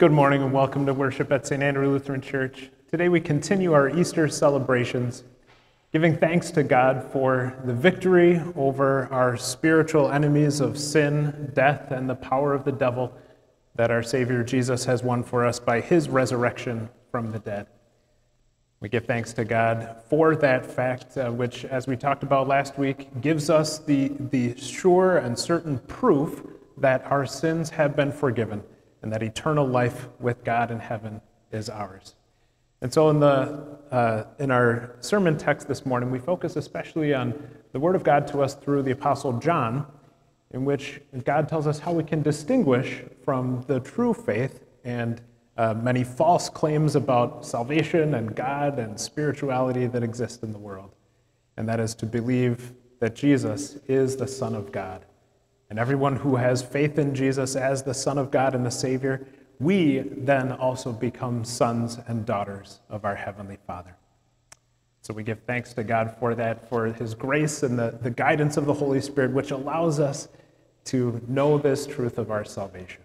Good morning and welcome to worship at St. Andrew Lutheran Church. Today we continue our Easter celebrations, giving thanks to God for the victory over our spiritual enemies of sin, death, and the power of the devil that our Savior Jesus has won for us by his resurrection from the dead. We give thanks to God for that fact, uh, which, as we talked about last week, gives us the, the sure and certain proof that our sins have been forgiven and that eternal life with God in heaven is ours. And so, in, the, uh, in our sermon text this morning, we focus especially on the Word of God to us through the Apostle John, in which God tells us how we can distinguish from the true faith and uh, many false claims about salvation and God and spirituality that exist in the world. And that is to believe that Jesus is the Son of God. And everyone who has faith in Jesus as the Son of God and the Savior, we then also become sons and daughters of our Heavenly Father. So we give thanks to God for that, for His grace and the, the guidance of the Holy Spirit, which allows us to know this truth of our salvation.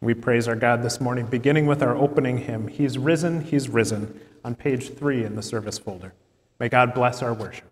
We praise our God this morning, beginning with our opening hymn, He's Risen, He's Risen, on page three in the service folder. May God bless our worship.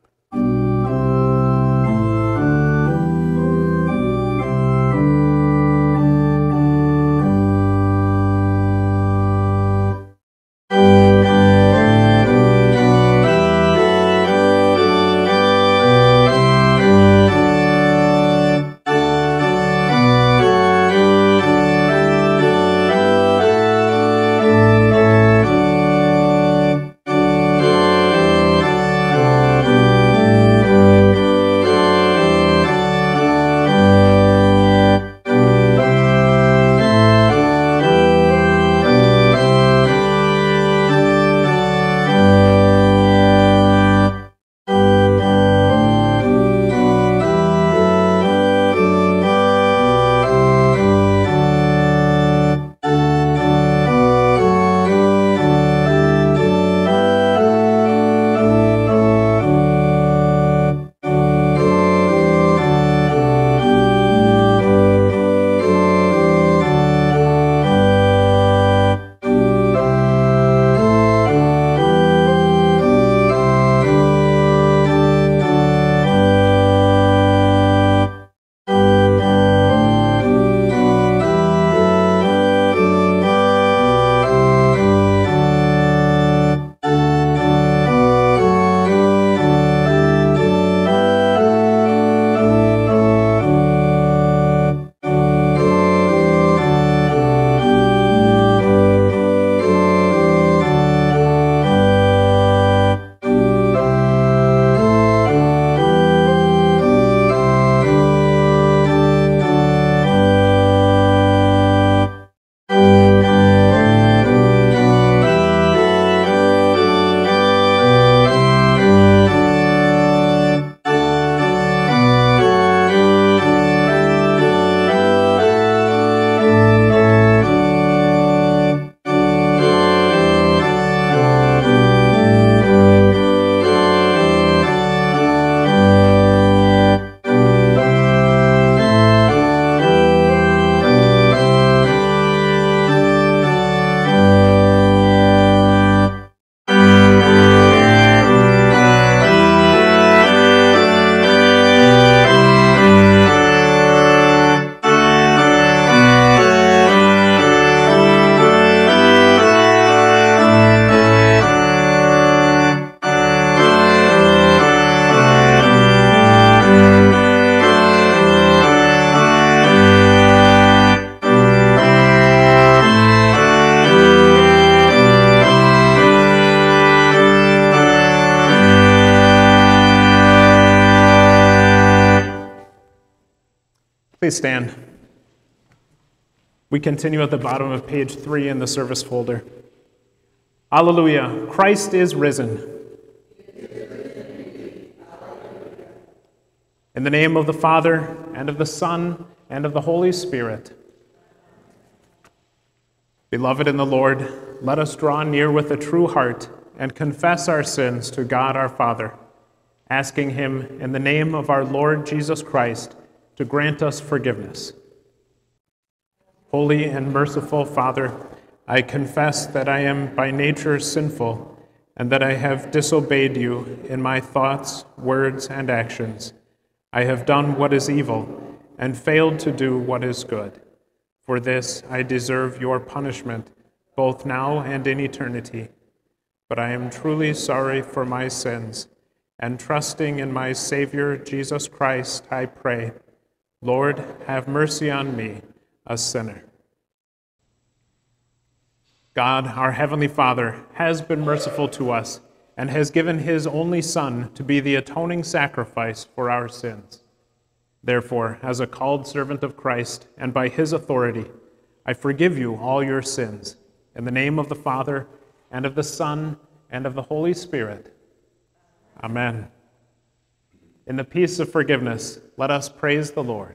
Please stand. We continue at the bottom of page three in the service folder. Alleluia. Christ is risen. In the name of the Father, and of the Son, and of the Holy Spirit. Beloved in the Lord, let us draw near with a true heart and confess our sins to God our Father, asking Him in the name of our Lord Jesus Christ to grant us forgiveness. Holy and merciful Father, I confess that I am by nature sinful and that I have disobeyed you in my thoughts, words, and actions. I have done what is evil and failed to do what is good. For this I deserve your punishment, both now and in eternity. But I am truly sorry for my sins, and trusting in my Savior Jesus Christ, I pray, Lord, have mercy on me, a sinner. God, our Heavenly Father, has been merciful to us and has given His only Son to be the atoning sacrifice for our sins. Therefore, as a called servant of Christ and by His authority, I forgive you all your sins. In the name of the Father, and of the Son, and of the Holy Spirit. Amen. In the peace of forgiveness, let us praise the Lord.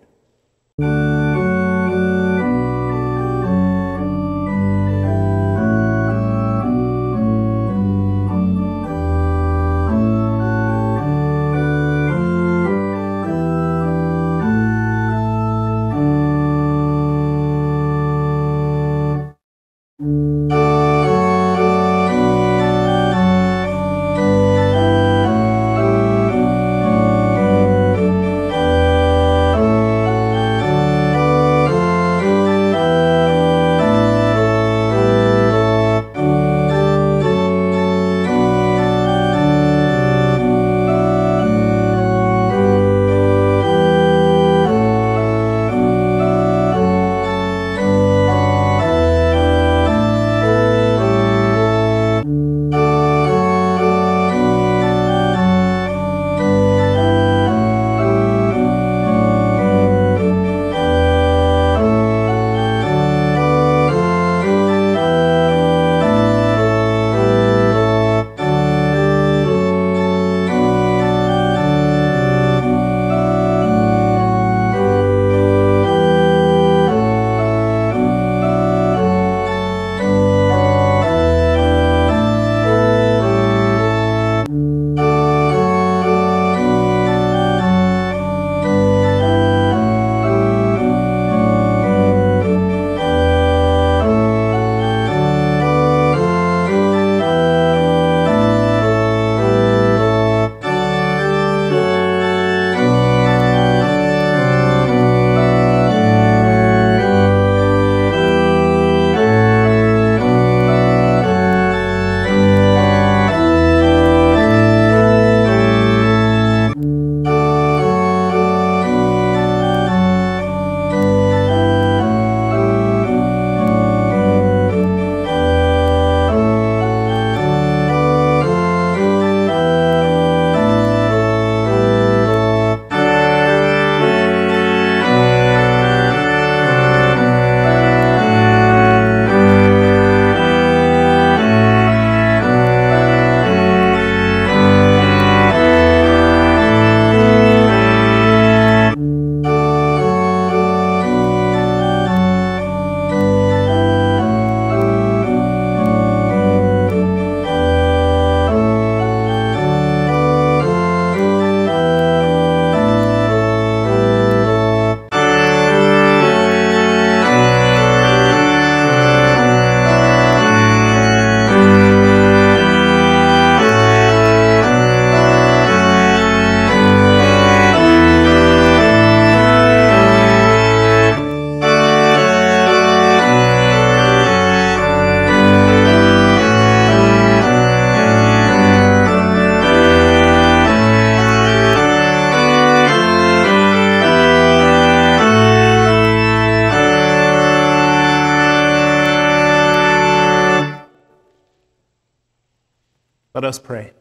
Let us pray.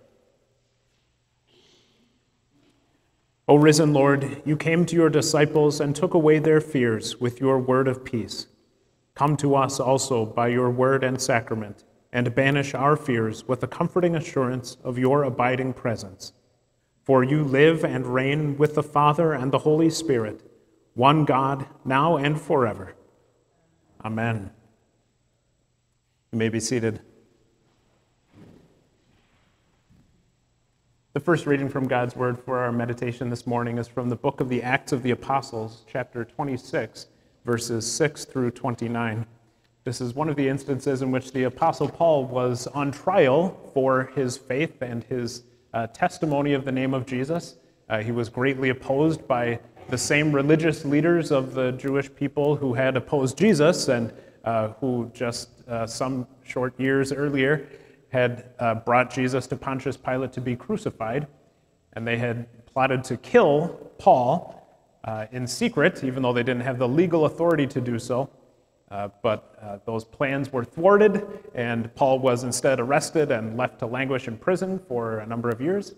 O risen Lord, you came to your disciples and took away their fears with your word of peace. Come to us also by your word and sacrament, and banish our fears with the comforting assurance of your abiding presence. For you live and reign with the Father and the Holy Spirit, one God, now and forever. Amen. You may be seated. The first reading from God's Word for our meditation this morning is from the book of the Acts of the Apostles, chapter 26, verses 6 through 29. This is one of the instances in which the Apostle Paul was on trial for his faith and his uh, testimony of the name of Jesus. Uh, he was greatly opposed by the same religious leaders of the Jewish people who had opposed Jesus and uh, who just uh, some short years earlier had uh, brought Jesus to Pontius Pilate to be crucified. And they had plotted to kill Paul uh, in secret, even though they didn't have the legal authority to do so. Uh, but uh, those plans were thwarted, and Paul was instead arrested and left to languish in prison for a number of years.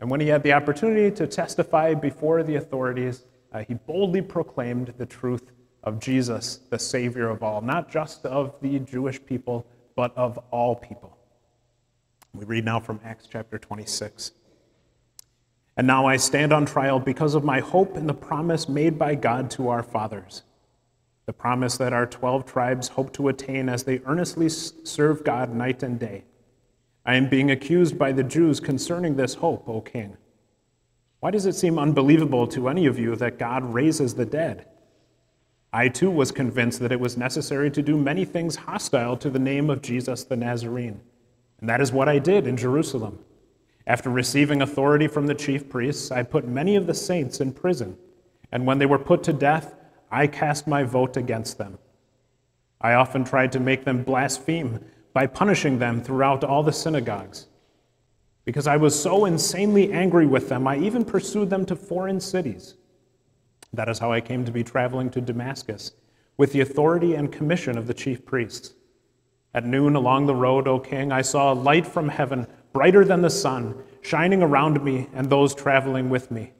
And when he had the opportunity to testify before the authorities, uh, he boldly proclaimed the truth of Jesus, the Savior of all, not just of the Jewish people, but of all people. We read now from Acts chapter 26. And now I stand on trial because of my hope in the promise made by God to our fathers the promise that our 12 tribes hope to attain as they earnestly serve God night and day. I am being accused by the Jews concerning this hope, O king. Why does it seem unbelievable to any of you that God raises the dead? I too was convinced that it was necessary to do many things hostile to the name of Jesus the Nazarene. And that is what I did in Jerusalem. After receiving authority from the chief priests, I put many of the saints in prison. And when they were put to death, I cast my vote against them. I often tried to make them blaspheme by punishing them throughout all the synagogues. Because I was so insanely angry with them, I even pursued them to foreign cities. That is how I came to be traveling to Damascus with the authority and commission of the chief priests. At noon along the road, O king, I saw a light from heaven, brighter than the sun, shining around me and those traveling with me.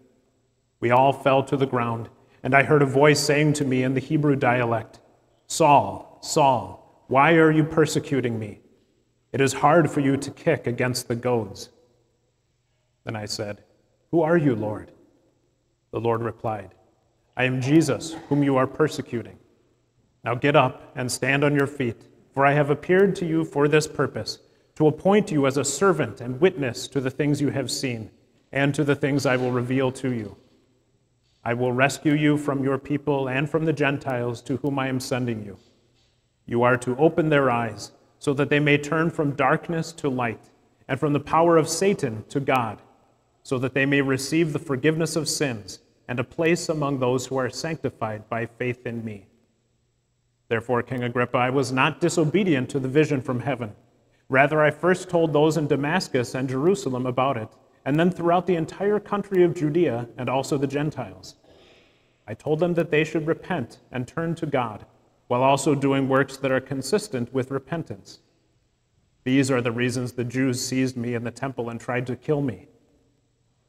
We all fell to the ground and I heard a voice saying to me in the Hebrew dialect, Saul, Saul, why are you persecuting me? It is hard for you to kick against the goads. Then I said, Who are you, Lord? The Lord replied, I am Jesus, whom you are persecuting. Now get up and stand on your feet, for I have appeared to you for this purpose, to appoint you as a servant and witness to the things you have seen, and to the things I will reveal to you. I will rescue you from your people and from the Gentiles to whom I am sending you. You are to open their eyes so that they may turn from darkness to light and from the power of Satan to God, so that they may receive the forgiveness of sins and a place among those who are sanctified by faith in me. Therefore, King Agrippa, I was not disobedient to the vision from heaven. Rather, I first told those in Damascus and Jerusalem about it and then throughout the entire country of Judea and also the Gentiles. I told them that they should repent and turn to God, while also doing works that are consistent with repentance. These are the reasons the Jews seized me in the temple and tried to kill me.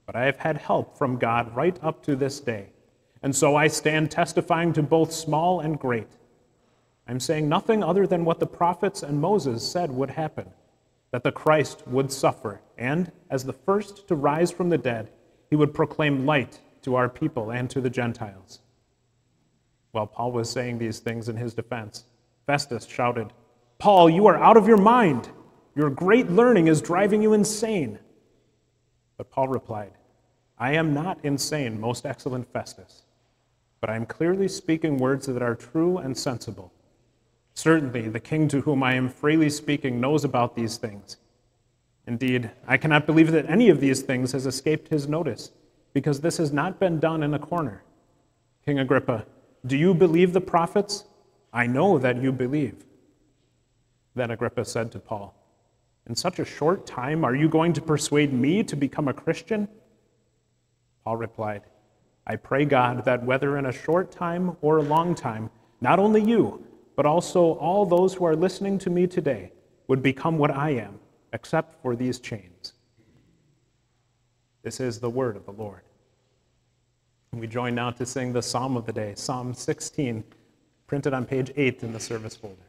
But I have had help from God right up to this day, and so I stand testifying to both small and great. I'm saying nothing other than what the prophets and Moses said would happen that the Christ would suffer, and, as the first to rise from the dead, he would proclaim light to our people and to the Gentiles. While Paul was saying these things in his defense, Festus shouted, Paul, you are out of your mind. Your great learning is driving you insane. But Paul replied, I am not insane, most excellent Festus, but I am clearly speaking words that are true and sensible. Certainly, the king to whom I am freely speaking knows about these things. Indeed, I cannot believe that any of these things has escaped his notice, because this has not been done in a corner. King Agrippa, do you believe the prophets? I know that you believe. Then Agrippa said to Paul, In such a short time, are you going to persuade me to become a Christian? Paul replied, I pray God that whether in a short time or a long time, not only you, but also all those who are listening to me today would become what I am, except for these chains. This is the word of the Lord. We join now to sing the psalm of the day, Psalm 16, printed on page 8 in the service folder.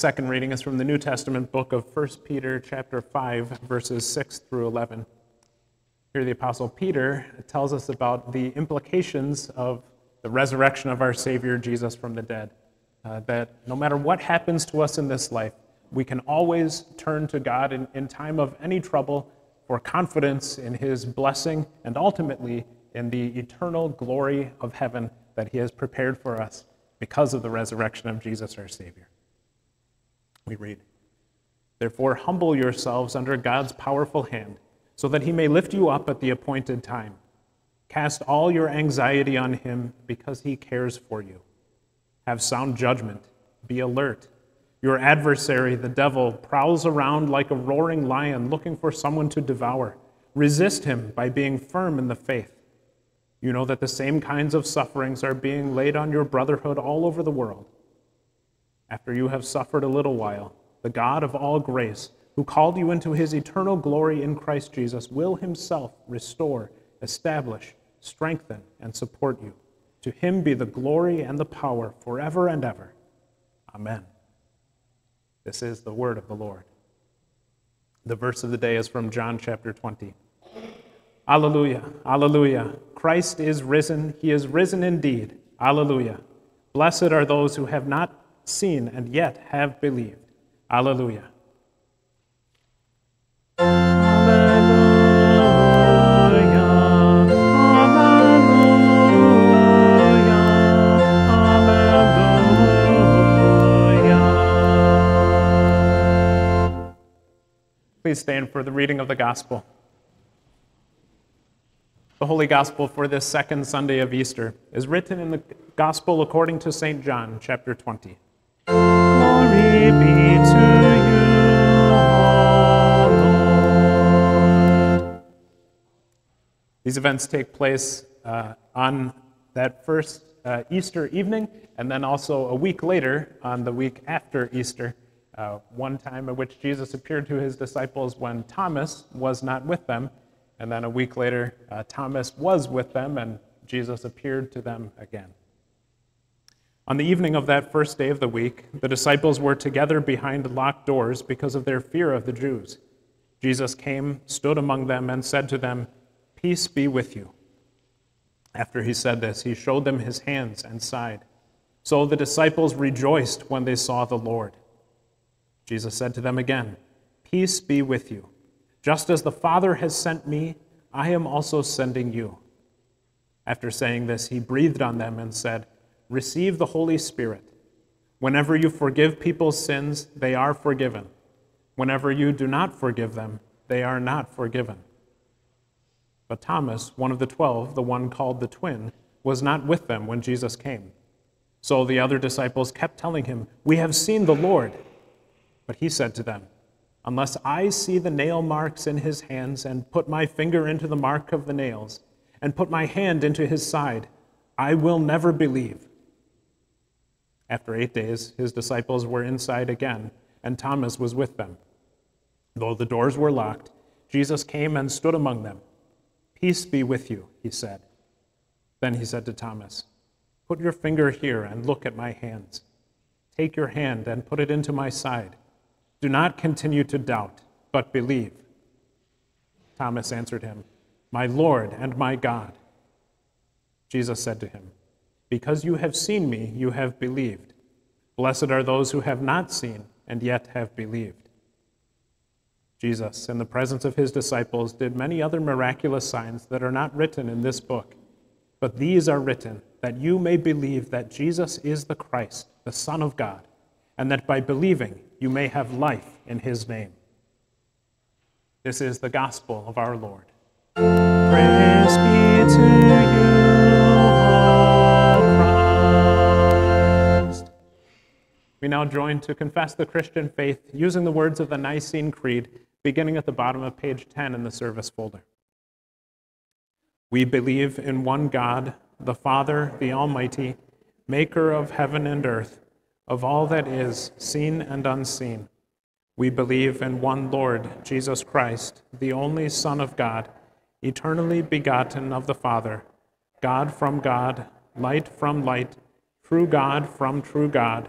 Second reading is from the New Testament book of 1 Peter chapter 5 verses 6 through 11. Here the apostle Peter tells us about the implications of the resurrection of our savior Jesus from the dead. Uh, that no matter what happens to us in this life, we can always turn to God in, in time of any trouble for confidence in his blessing and ultimately in the eternal glory of heaven that he has prepared for us because of the resurrection of Jesus our Savior. We read, Therefore, humble yourselves under God's powerful hand, so that he may lift you up at the appointed time. Cast all your anxiety on him because he cares for you. Have sound judgment, be alert. Your adversary, the devil, prowls around like a roaring lion looking for someone to devour. Resist him by being firm in the faith. You know that the same kinds of sufferings are being laid on your brotherhood all over the world. After you have suffered a little while, the God of all grace, who called you into his eternal glory in Christ Jesus, will himself restore, establish, strengthen, and support you. To him be the glory and the power forever and ever. Amen. This is the word of the Lord. The verse of the day is from John chapter 20. Alleluia, Alleluia. Christ is risen. He is risen indeed. Alleluia. Blessed are those who have not seen and yet have believed. Alleluia. Please stand for the reading of the gospel. The Holy Gospel for this second Sunday of Easter is written in the Gospel according to St. John, chapter 20. Glory be to you, Lord. These events take place uh, on that first uh, Easter evening, and then also a week later, on the week after Easter, uh, one time at which Jesus appeared to his disciples when Thomas was not with them and then a week later, uh, Thomas was with them, and Jesus appeared to them again. On the evening of that first day of the week, the disciples were together behind locked doors because of their fear of the Jews. Jesus came, stood among them, and said to them, Peace be with you. After he said this, he showed them his hands and side. So the disciples rejoiced when they saw the Lord. Jesus said to them again, Peace be with you. Just as the Father has sent me, I am also sending you. After saying this, he breathed on them and said, Receive the Holy Spirit. Whenever you forgive people's sins, they are forgiven. Whenever you do not forgive them, they are not forgiven. But Thomas, one of the twelve, the one called the twin, was not with them when Jesus came. So the other disciples kept telling him, We have seen the Lord. But he said to them, unless I see the nail marks in his hands and put my finger into the mark of the nails and put my hand into his side, I will never believe. After eight days, his disciples were inside again, and Thomas was with them. Though the doors were locked, Jesus came and stood among them. Peace be with you, he said. Then he said to Thomas, Put your finger here and look at my hands. Take your hand and put it into my side do not continue to doubt, but believe. Thomas answered him, My Lord and my God. Jesus said to him, Because you have seen me, you have believed. Blessed are those who have not seen and yet have believed. Jesus, in the presence of his disciples, did many other miraculous signs that are not written in this book. But these are written that you may believe that Jesus is the Christ, the Son of God, and that by believing you may have life in his name. This is the gospel of our Lord. Praise be to you, We now join to confess the Christian faith using the words of the Nicene Creed, beginning at the bottom of page 10 in the service folder. We believe in one God, the Father, the Almighty, maker of heaven and earth of all that is, seen and unseen. We believe in one Lord, Jesus Christ, the only Son of God, eternally begotten of the Father, God from God, light from light, true God from true God,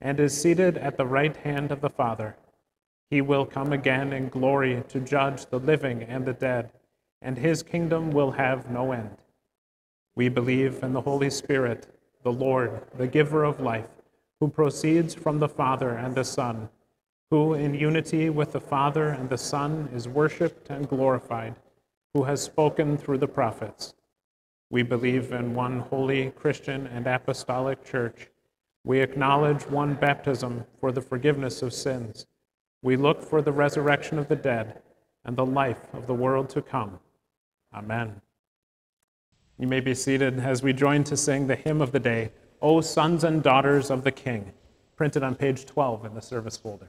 and is seated at the right hand of the Father. He will come again in glory to judge the living and the dead, and his kingdom will have no end. We believe in the Holy Spirit, the Lord, the giver of life, who proceeds from the Father and the Son, who in unity with the Father and the Son is worshiped and glorified, who has spoken through the prophets. We believe in one holy Christian and apostolic church. We acknowledge one baptism for the forgiveness of sins. We look for the resurrection of the dead and the life of the world to come. Amen. You may be seated as we join to sing the hymn of the day, O Sons and Daughters of the King, printed on page 12 in the service folder.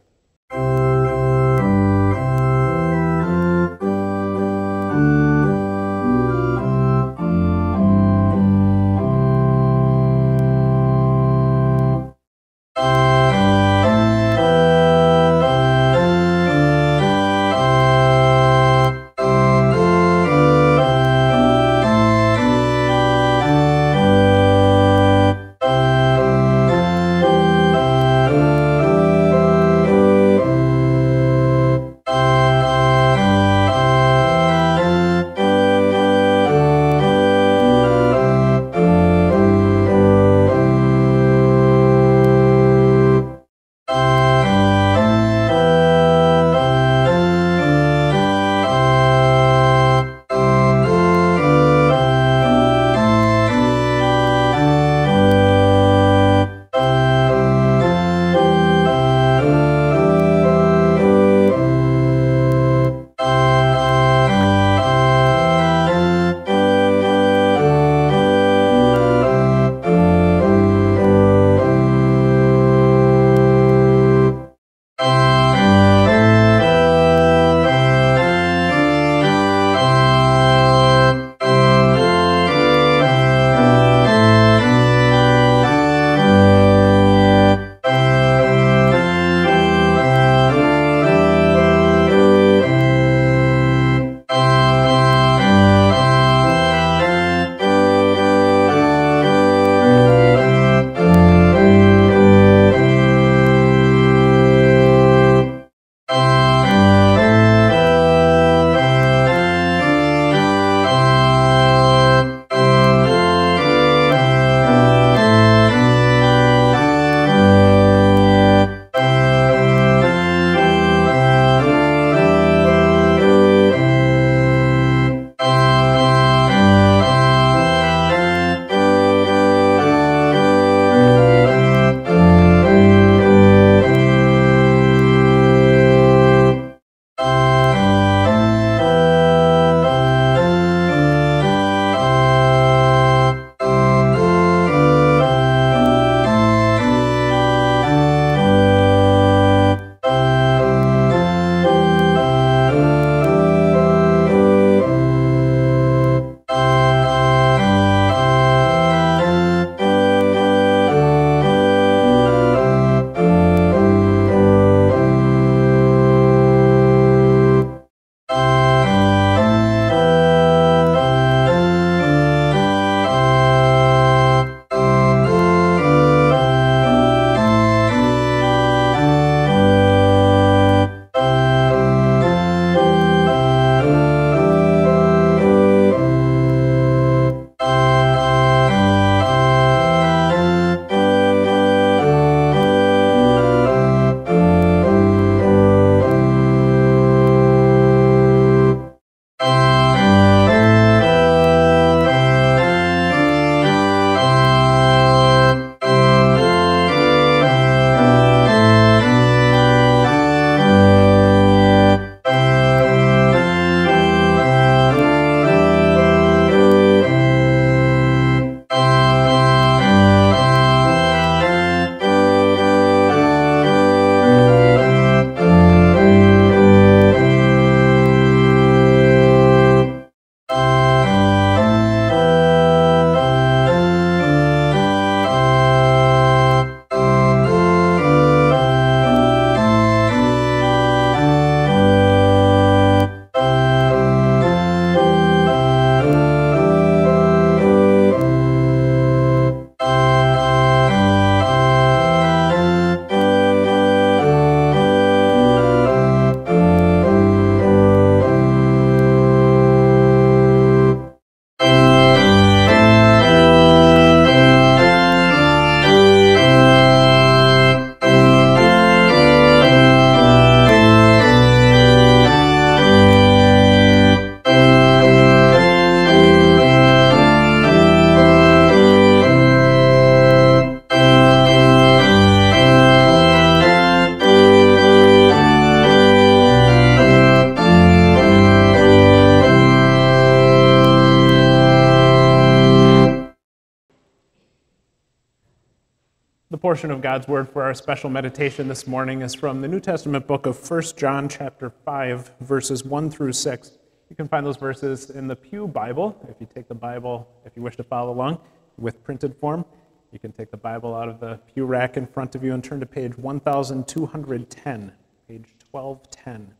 Portion of God's word for our special meditation this morning is from the New Testament book of 1 John chapter 5 verses 1 through 6. You can find those verses in the Pew Bible. If you take the Bible, if you wish to follow along with printed form, you can take the Bible out of the pew rack in front of you and turn to page 1210, page 1210.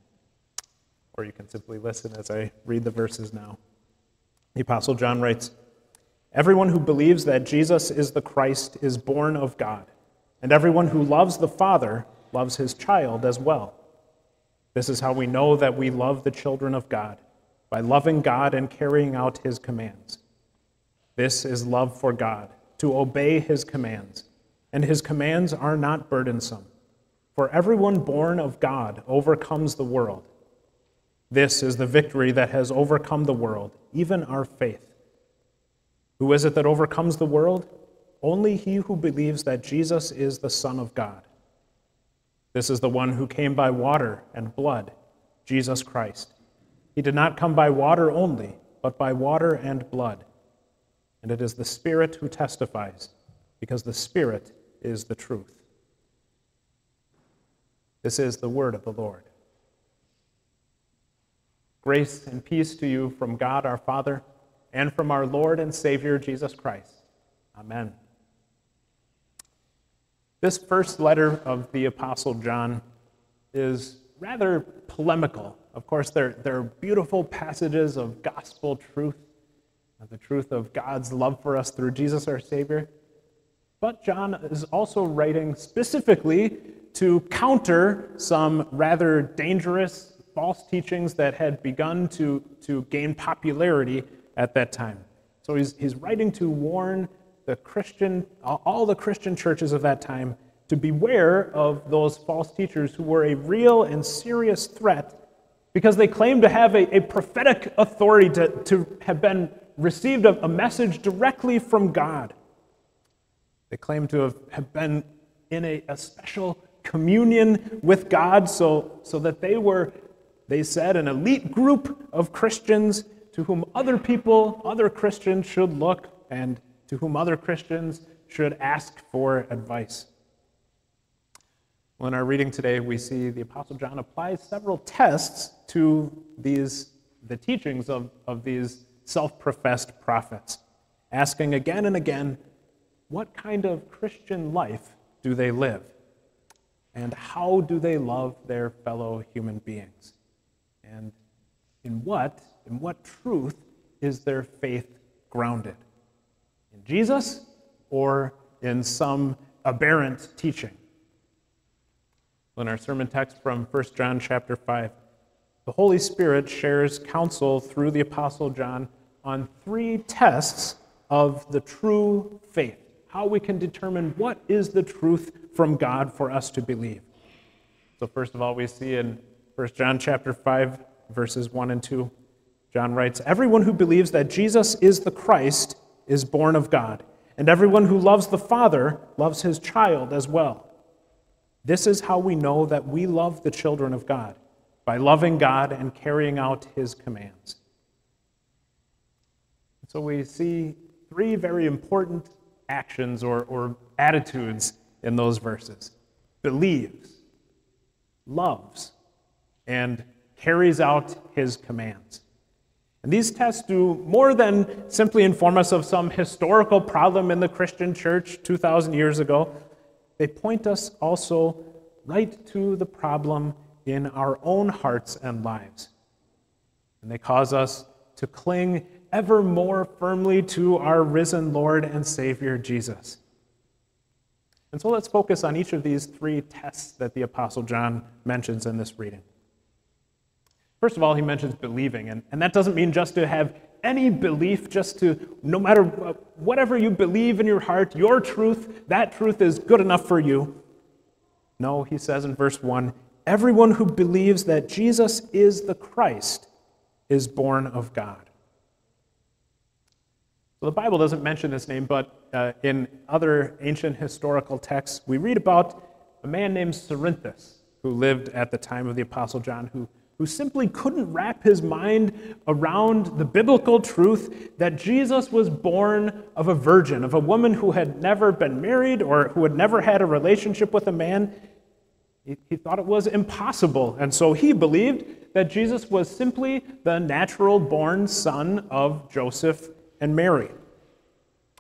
Or you can simply listen as I read the verses now. The Apostle John writes, Everyone who believes that Jesus is the Christ is born of God, and everyone who loves the Father loves his child as well. This is how we know that we love the children of God, by loving God and carrying out his commands. This is love for God, to obey his commands, and his commands are not burdensome. For everyone born of God overcomes the world. This is the victory that has overcome the world, even our faith. Who is it that overcomes the world? Only he who believes that Jesus is the Son of God. This is the one who came by water and blood, Jesus Christ. He did not come by water only, but by water and blood. And it is the Spirit who testifies, because the Spirit is the truth. This is the word of the Lord. Grace and peace to you from God our Father and from our Lord and Savior Jesus Christ. Amen. This first letter of the Apostle John is rather polemical. Of course, there, there are beautiful passages of gospel truth, the truth of God's love for us through Jesus our Savior. But John is also writing specifically to counter some rather dangerous false teachings that had begun to, to gain popularity at that time. So he's, he's writing to warn the Christian, all the Christian churches of that time to beware of those false teachers who were a real and serious threat because they claimed to have a, a prophetic authority to, to have been received a, a message directly from God. They claimed to have, have been in a, a special communion with God so, so that they were, they said, an elite group of Christians to whom other people, other Christians should look and to whom other Christians should ask for advice. Well, in our reading today, we see the Apostle John applies several tests to these, the teachings of, of these self professed prophets, asking again and again, what kind of Christian life do they live? And how do they love their fellow human beings? And in what in what truth is their faith grounded? Jesus or in some aberrant teaching? In our sermon text from 1 John chapter 5, the Holy Spirit shares counsel through the Apostle John on three tests of the true faith, how we can determine what is the truth from God for us to believe. So first of all, we see in 1 John chapter 5 verses 1 and 2, John writes Everyone who believes that Jesus is the Christ is born of God, and everyone who loves the Father loves his child as well. This is how we know that we love the children of God, by loving God and carrying out his commands. So we see three very important actions or, or attitudes in those verses believes, loves, and carries out his commands. And these tests do more than simply inform us of some historical problem in the Christian church 2,000 years ago. They point us also right to the problem in our own hearts and lives. And they cause us to cling ever more firmly to our risen Lord and Savior Jesus. And so let's focus on each of these three tests that the Apostle John mentions in this reading. First of all, he mentions believing, and, and that doesn't mean just to have any belief, just to, no matter whatever you believe in your heart, your truth, that truth is good enough for you. No, he says in verse 1 everyone who believes that Jesus is the Christ is born of God. So the Bible doesn't mention this name, but uh, in other ancient historical texts, we read about a man named Cerinthus who lived at the time of the Apostle John, who who simply couldn't wrap his mind around the biblical truth that Jesus was born of a virgin, of a woman who had never been married or who had never had a relationship with a man. He, thought it was impossible. And so he believed that Jesus was simply the natural born son of Joseph and Mary.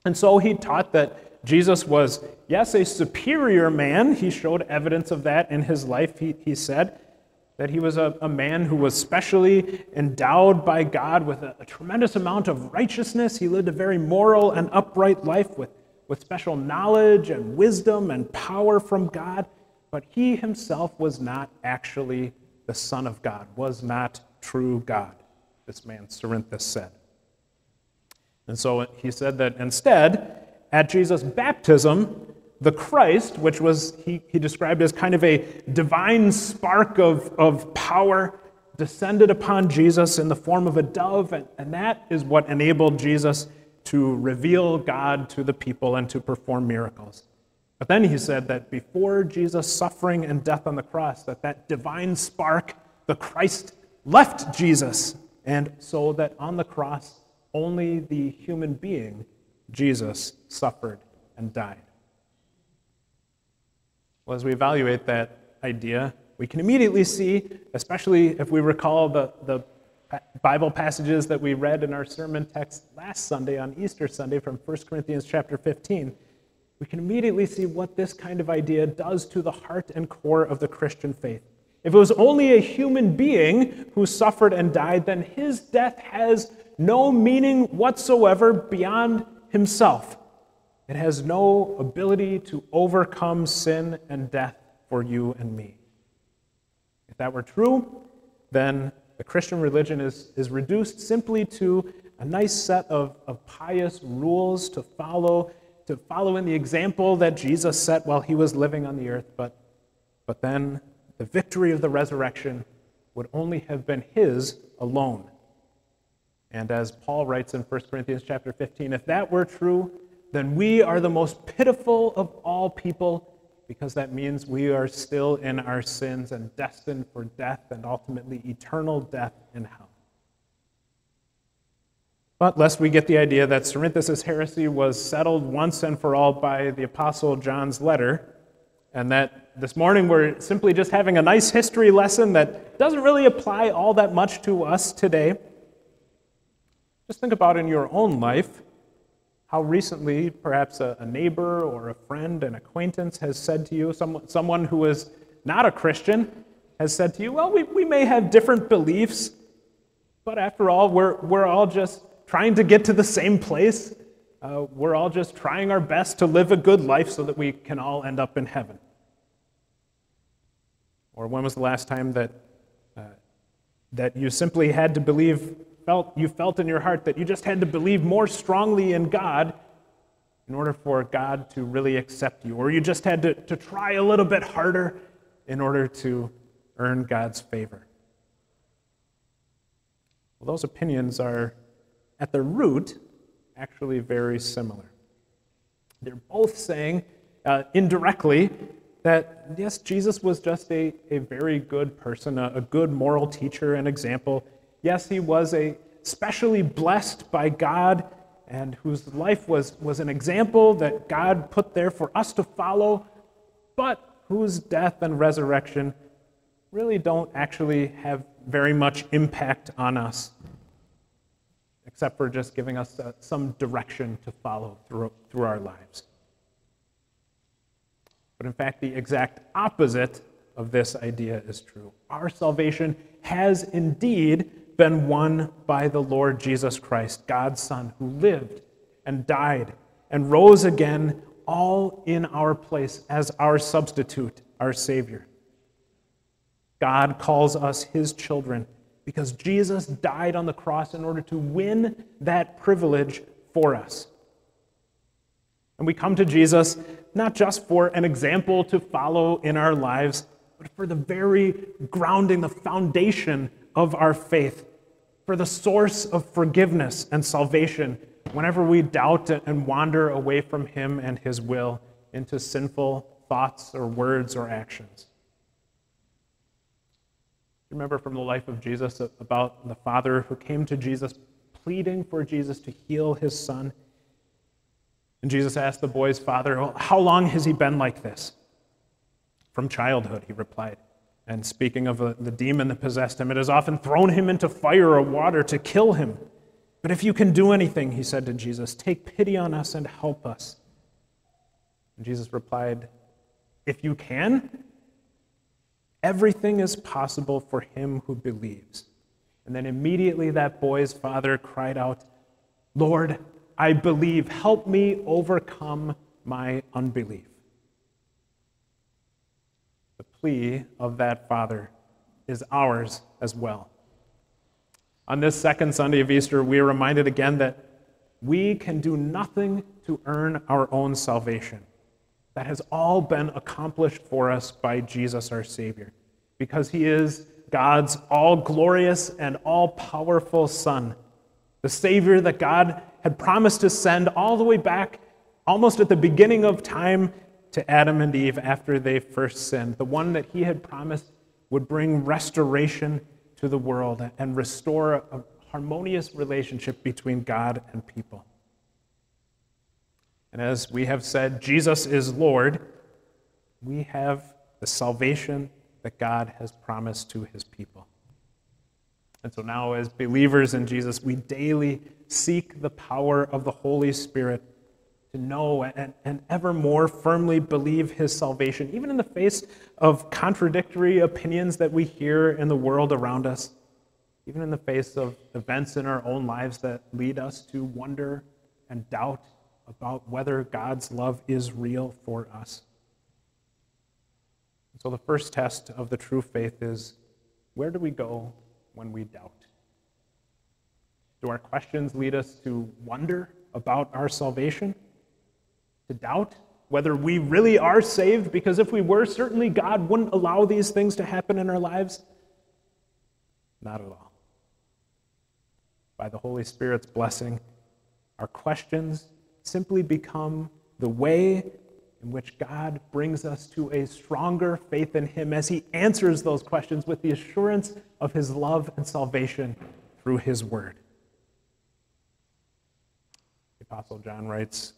And so he taught that Jesus was, yes, a superior man. He showed evidence of that in his life, he, he said that he was a, a man who was specially endowed by God with a, a, tremendous amount of righteousness. He lived a very moral and upright life with, with special knowledge and wisdom and power from God. But he himself was not actually the Son of God, was not true God, this man Cerinthus said. And so he said that instead, at Jesus' baptism, the Christ, which was, he, he described as kind of a divine spark of, of power, descended upon Jesus in the form of a dove, and, and that is what enabled Jesus to reveal God to the people and to perform miracles. But then he said that before Jesus' suffering and death on the cross, that that divine spark, the Christ, left Jesus, and so that on the cross, only the human being, Jesus, suffered and died. Well, as we evaluate that idea, we can immediately see, especially if we recall the, the Bible passages that we read in our sermon text last Sunday on Easter Sunday from 1 Corinthians chapter 15, we can immediately see what this kind of idea does to the heart and core of the Christian faith. If it was only a human being who suffered and died, then his death has no meaning whatsoever beyond himself. It has no ability to overcome sin and death for you and me. If that were true, then the Christian religion is, is reduced simply to a nice set of, of pious rules to follow, to follow in the example that Jesus set while he was living on the earth. But, but then the victory of the resurrection would only have been his alone. And as Paul writes in 1 Corinthians chapter 15, if that were true, then we are the most pitiful of all people because that means we are still in our sins and destined for death and ultimately eternal death in hell. But lest we get the idea that Cerinthus' heresy was settled once and for all by the Apostle John's letter, and that this morning we're simply just having a nice history lesson that doesn't really apply all that much to us today, just think about in your own life how recently perhaps a, a, neighbor or a friend, an acquaintance has said to you, someone, someone who is not a Christian has said to you, well, we, we may have different beliefs, but after all, we're, we're all just trying to get to the same place. Uh, we're all just trying our best to live a good life so that we can all end up in heaven. Or when was the last time that, uh, that you simply had to believe felt, you felt in your heart that you just had to believe more strongly in God in order for God to really accept you, or you just had to, to try a little bit harder in order to earn God's favor. Well, those opinions are, at the root, actually very similar. They're both saying uh, indirectly that, yes, Jesus was just a, a very good person, a, a good moral teacher and example. Yes, he was a specially blessed by God and whose life was, was an example that God put there for us to follow, but whose death and resurrection really don't actually have very much impact on us, except for just giving us uh, some direction to follow through, through our lives. But in fact, the exact opposite of this idea is true. Our salvation has indeed been won by the Lord Jesus Christ, God's Son, who lived and died and rose again, all in our place as our substitute, our Savior. God calls us his children because Jesus died on the cross in order to win that privilege for us. And we come to Jesus not just for an example to follow in our lives, but for the very grounding, the foundation of our faith for the source of forgiveness and salvation whenever we doubt and wander away from Him and His will into sinful thoughts or words or actions. remember from the life of Jesus about the father who came to Jesus pleading for Jesus to heal his son. And Jesus asked the boy's father, well, How long has he been like this? From childhood, he replied. And speaking of the demon that possessed him, it has often thrown him into fire or water to kill him. But if you can do anything, he said to Jesus, take pity on us and help us. And Jesus replied, If you can, everything is possible for him who believes. And then immediately that boy's father cried out, Lord, I believe. Help me overcome my unbelief. Plea of that father is ours as well. On this second Sunday of Easter, we are reminded again that we can do nothing to earn our own salvation. That has all been accomplished for us by Jesus our Savior, because he is God's all glorious and all powerful Son, the Savior that God had promised to send all the way back, almost at the beginning of time, to Adam and Eve after they first sinned, the one that he had promised would bring restoration to the world and restore a harmonious relationship between God and people. And as we have said, Jesus is Lord, we have the salvation that God has promised to his people. And so now, as believers in Jesus, we daily seek the power of the Holy Spirit to know and, and ever more firmly believe his salvation, even in the face of contradictory opinions that we hear in the world around us, even in the face of events in our own lives that lead us to wonder and doubt about whether God's love is real for us. So, the first test of the true faith is where do we go when we doubt? Do our questions lead us to wonder about our salvation? To doubt whether we really are saved? Because if we were, certainly God wouldn't allow these things to happen in our lives. Not at all. By the Holy Spirit's blessing, our questions simply become the way in which God brings us to a stronger faith in Him as He answers those questions with the assurance of His love and salvation through His Word. The Apostle John writes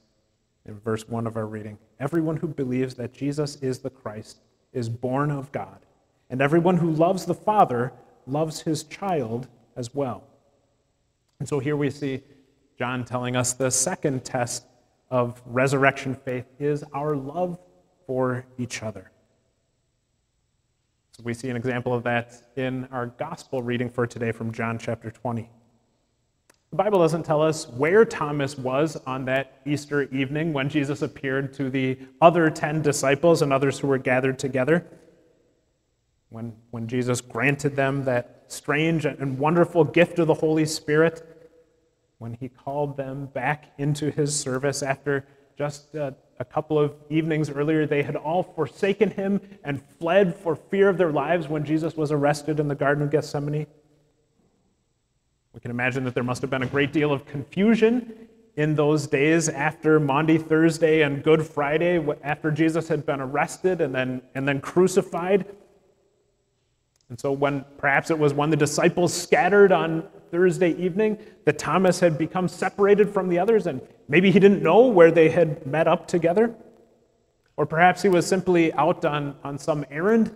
in verse 1 of our reading Everyone who believes that Jesus is the Christ is born of God, and everyone who loves the Father loves his child as well. And so here we see John telling us the second test of resurrection faith is our love for each other. So we see an example of that in our gospel reading for today from John chapter 20. The Bible doesn't tell us where Thomas was on that Easter evening when Jesus appeared to the other 10 disciples and others who were gathered together. When, when Jesus granted them that strange and wonderful gift of the Holy Spirit when he called them back into his service after just a, a couple of evenings earlier, they had all forsaken him and fled for fear of their lives when Jesus was arrested in the Garden of Gethsemane. We can imagine that there must have been a great deal of confusion in those days after Maundy Thursday and Good Friday, after Jesus had been arrested and then, and then crucified. And so, when perhaps it was when the disciples scattered on Thursday evening that Thomas had become separated from the others, and maybe he didn't know where they had met up together. Or perhaps he was simply out on, on some errand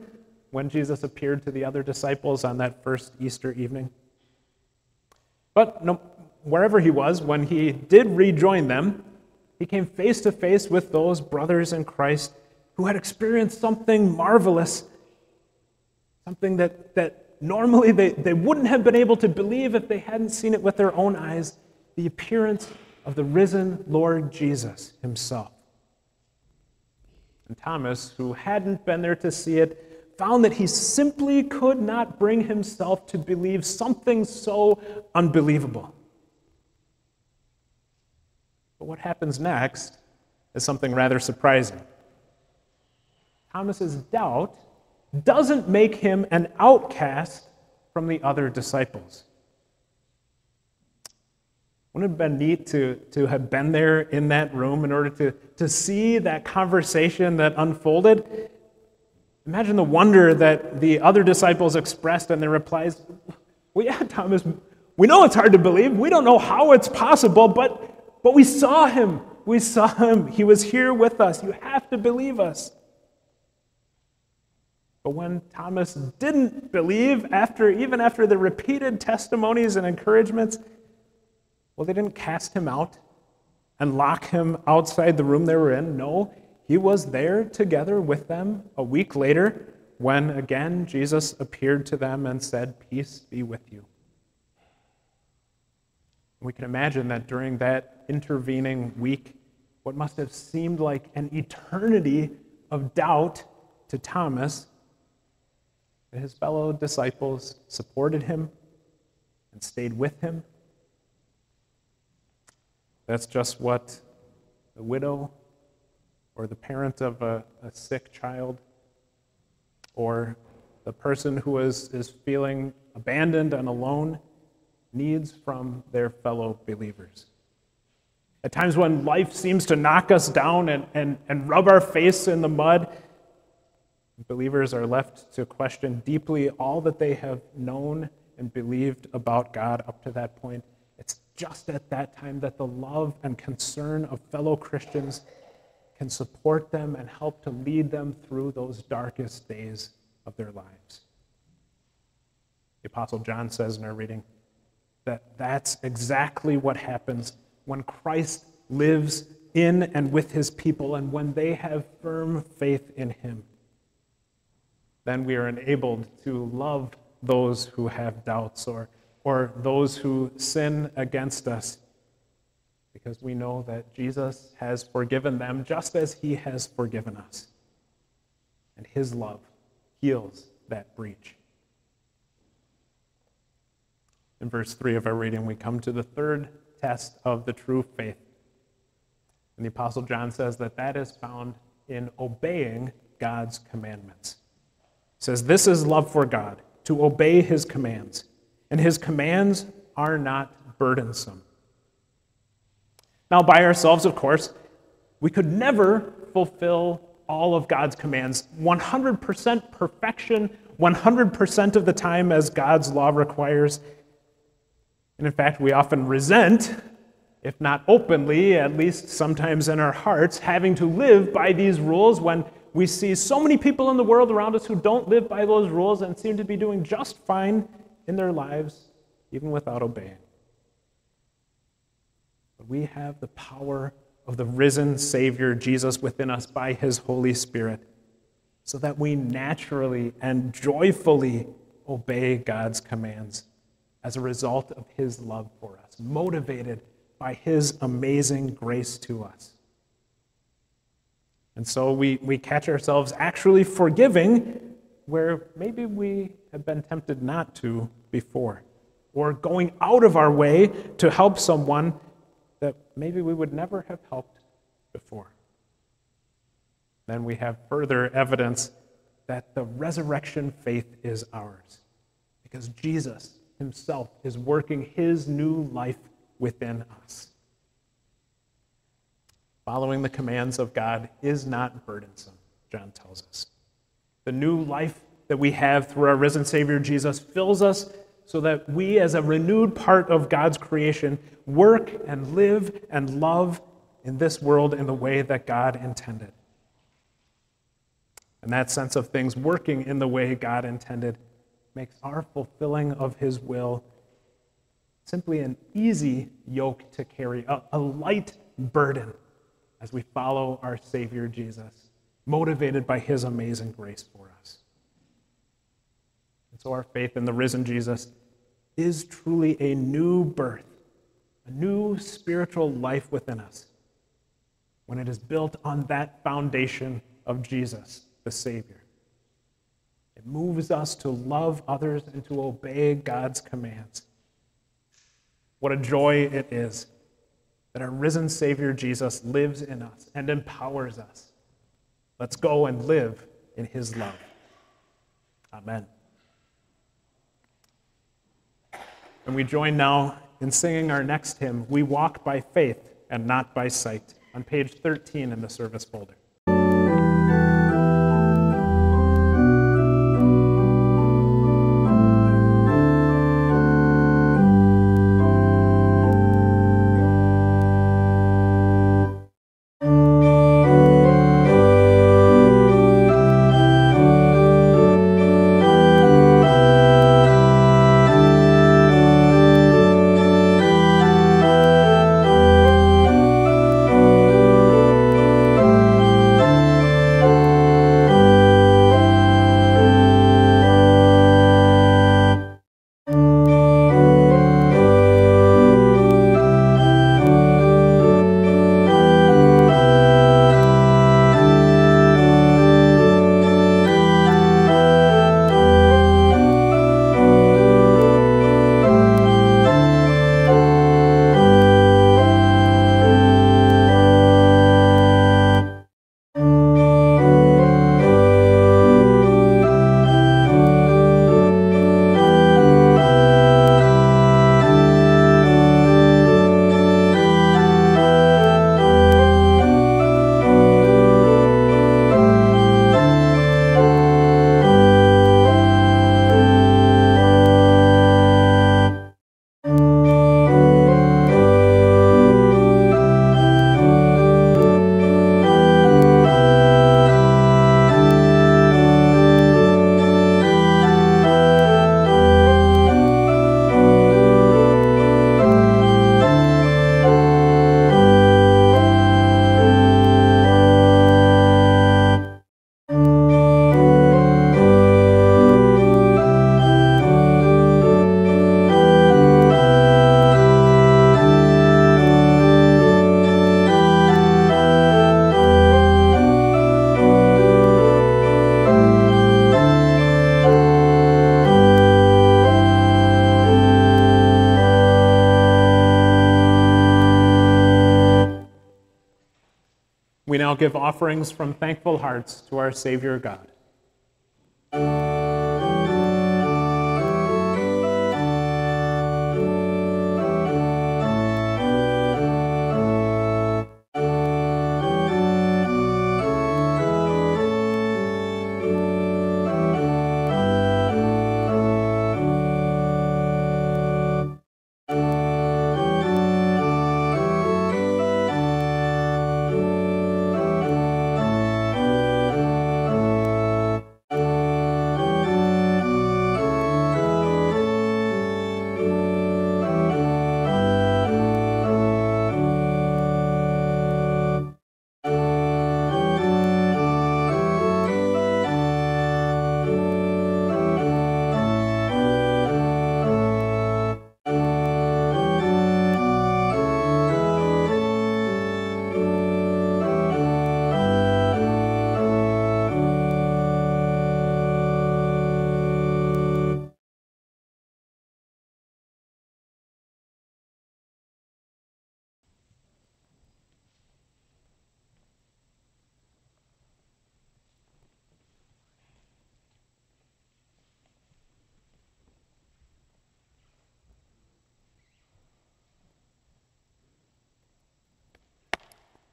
when Jesus appeared to the other disciples on that first Easter evening. But no, wherever he was, when he did rejoin them, he came face to face with those brothers in Christ who had experienced something marvelous something that, that normally they, they wouldn't have been able to believe if they hadn't seen it with their own eyes the appearance of the risen Lord Jesus himself. And Thomas, who hadn't been there to see it, found that he simply could not bring himself to believe something so unbelievable. But what happens next is something rather surprising. Thomas's doubt doesn't make him an outcast from the other disciples. Wouldn't it have been neat to, to have been there in that room in order to, to see that conversation that unfolded? Imagine the wonder that the other disciples expressed in their replies. Well, yeah, Thomas, we know it's hard to believe. We don't know how it's possible, but, but we saw him. We saw him. He was here with us. You have to believe us. But when Thomas didn't believe, after, even after the repeated testimonies and encouragements, well, they didn't cast him out and lock him outside the room they were in. No, he was there together with them a week later when again Jesus appeared to them and said, Peace be with you. We can imagine that during that intervening week, what must have seemed like an eternity of doubt to Thomas, his fellow disciples supported him and stayed with him. That's just what the widow or the parent of a, a sick child or the person who is, is feeling abandoned and alone needs from their fellow believers. At times when life seems to knock us down and, and, and rub our face in the mud, believers are left to question deeply all that they have known and believed about God up to that point. It's just at that time that the love and concern of fellow Christians can support them and help to lead them through those darkest days of their lives. The Apostle John says in our reading that that's exactly what happens when Christ lives in and with his people and when they have firm faith in him. Then we are enabled to love those who have doubts or, or those who sin against us because we know that Jesus has forgiven them just as he has forgiven us. And his love heals that breach. In verse 3 of our reading, we come to the third test of the true faith. And the Apostle John says that that is found in obeying God's commandments. He says, This is love for God, to obey his commands. And his commands are not burdensome. Now, by ourselves, of course, we could never fulfill all of God's commands 100% perfection, 100% of the time as God's law requires. And in fact, we often resent, if not openly, at least sometimes in our hearts, having to live by these rules when we see so many people in the world around us who don't live by those rules and seem to be doing just fine in their lives, even without obeying. We have the power of the risen Savior, Jesus, within us by his Holy Spirit, so that we naturally and joyfully obey God's commands as a result of his love for us, motivated by his amazing grace to us. And so we, we catch ourselves actually forgiving where maybe we have been tempted not to before, or going out of our way to help someone that maybe we would never have helped before. Then we have further evidence that the resurrection faith is ours because Jesus himself is working his new life within us. Following the commands of God is not burdensome, John tells us. The new life that we have through our risen Savior Jesus fills us so that we, as a renewed part of God's creation, work and live and love in this world in the way that God intended. And that sense of things working in the way God intended makes our fulfilling of His will simply an easy yoke to carry, a, a light burden as we follow our Savior Jesus, motivated by His amazing grace for us. So our faith in the risen Jesus is truly a new birth, a new spiritual life within us when it is built on that foundation of Jesus, the Savior. It moves us to love others and to obey God's commands. What a joy it is that our risen Savior Jesus lives in us and empowers us. Let's go and live in his love. Amen. And we join now in singing our next hymn, We Walk by Faith and Not by Sight, on page 13 in the service folder. Now give offerings from thankful hearts to our Savior God.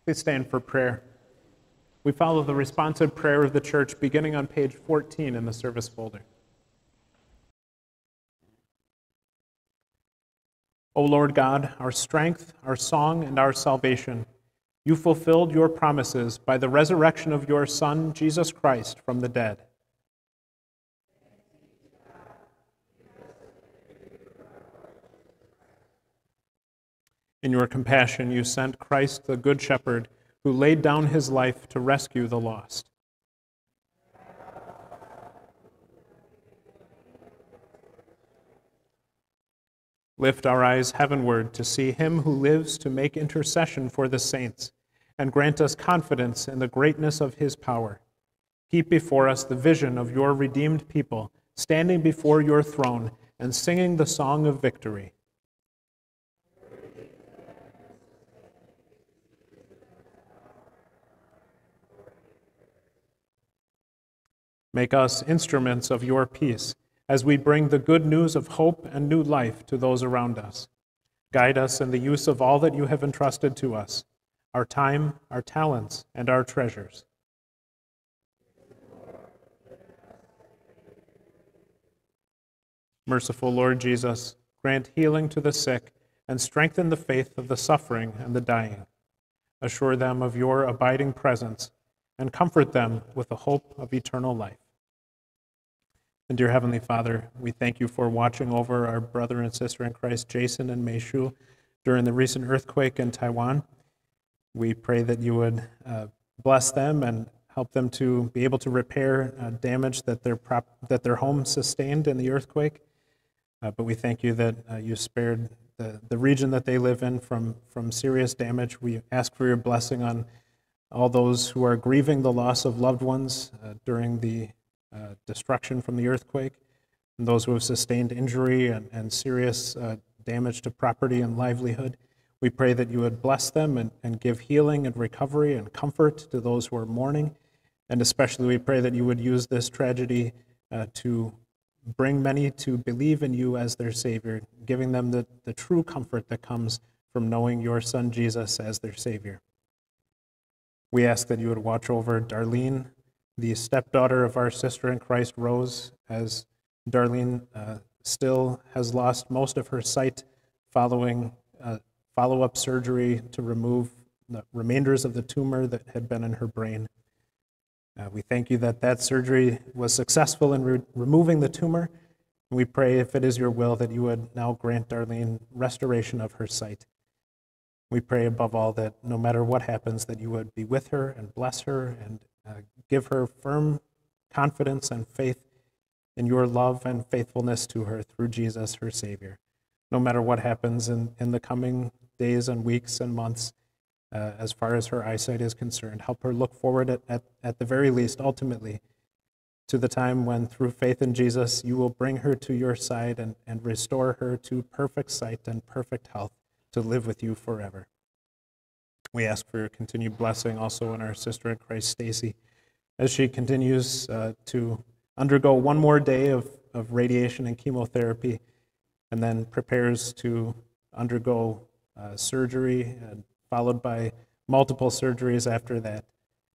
Please stand for prayer. We follow the responsive prayer of the church beginning on page 14 in the service folder. O Lord God, our strength, our song, and our salvation, you fulfilled your promises by the resurrection of your Son, Jesus Christ, from the dead. In your compassion, you sent Christ, the Good Shepherd, who laid down his life to rescue the lost. Lift our eyes heavenward to see him who lives to make intercession for the saints, and grant us confidence in the greatness of his power. Keep before us the vision of your redeemed people, standing before your throne and singing the song of victory. Make us instruments of your peace as we bring the good news of hope and new life to those around us. Guide us in the use of all that you have entrusted to us our time, our talents, and our treasures. Merciful Lord Jesus, grant healing to the sick and strengthen the faith of the suffering and the dying. Assure them of your abiding presence and comfort them with the hope of eternal life. And dear Heavenly Father, we thank you for watching over our brother and sister in Christ, Jason and Meishu, during the recent earthquake in Taiwan. We pray that you would uh, bless them and help them to be able to repair uh, damage that their, prop- that their home sustained in the earthquake. Uh, but we thank you that uh, you spared the, the region that they live in from, from serious damage. We ask for your blessing on all those who are grieving the loss of loved ones uh, during the uh, destruction from the earthquake, and those who have sustained injury and, and serious uh, damage to property and livelihood. We pray that you would bless them and, and give healing and recovery and comfort to those who are mourning. And especially, we pray that you would use this tragedy uh, to bring many to believe in you as their Savior, giving them the, the true comfort that comes from knowing your Son Jesus as their Savior. We ask that you would watch over Darlene the stepdaughter of our sister in Christ, Rose, as Darlene uh, still has lost most of her sight following uh, follow up surgery to remove the remainders of the tumor that had been in her brain. Uh, we thank you that that surgery was successful in re- removing the tumor. And we pray, if it is your will, that you would now grant Darlene restoration of her sight. We pray above all that no matter what happens, that you would be with her and bless her and uh, give her firm confidence and faith in your love and faithfulness to her through Jesus, her Savior. No matter what happens in, in the coming days and weeks and months, uh, as far as her eyesight is concerned, help her look forward at, at, at the very least, ultimately, to the time when, through faith in Jesus, you will bring her to your side and, and restore her to perfect sight and perfect health to live with you forever. We ask for your continued blessing also on our sister in Christ, Stacy, as she continues uh, to undergo one more day of, of radiation and chemotherapy and then prepares to undergo uh, surgery, followed by multiple surgeries after that.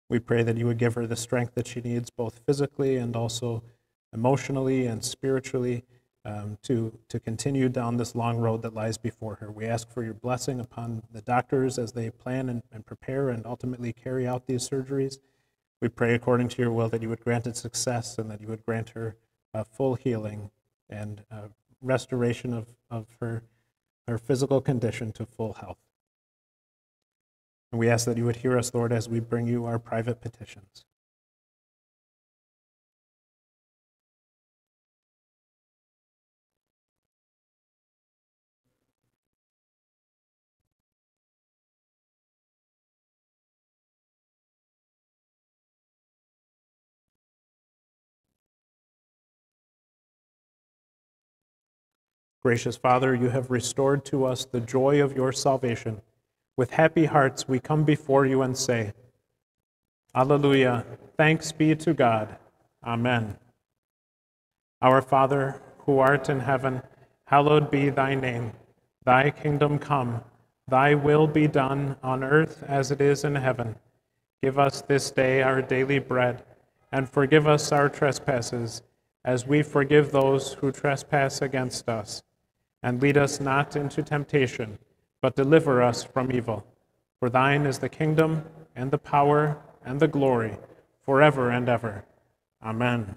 We pray that you would give her the strength that she needs, both physically and also emotionally and spiritually, um, to, to continue down this long road that lies before her. We ask for your blessing upon the doctors as they plan and, and prepare and ultimately carry out these surgeries. We pray according to your will that you would grant it success and that you would grant her uh, full healing and uh, restoration of, of her, her physical condition to full health. And we ask that you would hear us, Lord, as we bring you our private petitions. Gracious Father, you have restored to us the joy of your salvation. With happy hearts, we come before you and say, Alleluia, thanks be to God. Amen. Our Father, who art in heaven, hallowed be thy name. Thy kingdom come, thy will be done on earth as it is in heaven. Give us this day our daily bread, and forgive us our trespasses, as we forgive those who trespass against us and lead us not into temptation, but deliver us from evil. For thine is the kingdom, and the power, and the glory, forever and ever. Amen.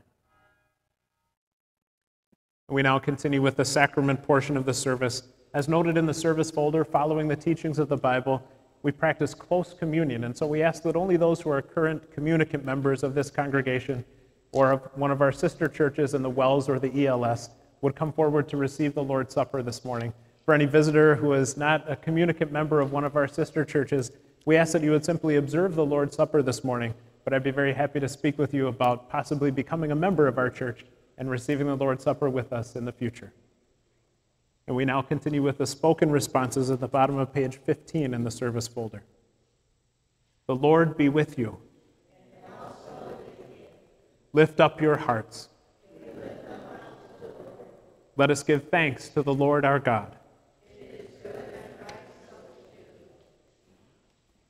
We now continue with the sacrament portion of the service. As noted in the service folder, following the teachings of the Bible, we practice close communion, and so we ask that only those who are current communicant members of this congregation or of one of our sister churches in the WELS or the ELS would come forward to receive the Lord's Supper this morning. For any visitor who is not a communicant member of one of our sister churches, we ask that you would simply observe the Lord's Supper this morning. But I'd be very happy to speak with you about possibly becoming a member of our church and receiving the Lord's Supper with us in the future. And we now continue with the spoken responses at the bottom of page 15 in the service folder. The Lord be with you. Lift up your hearts. Let us give thanks to the Lord our God.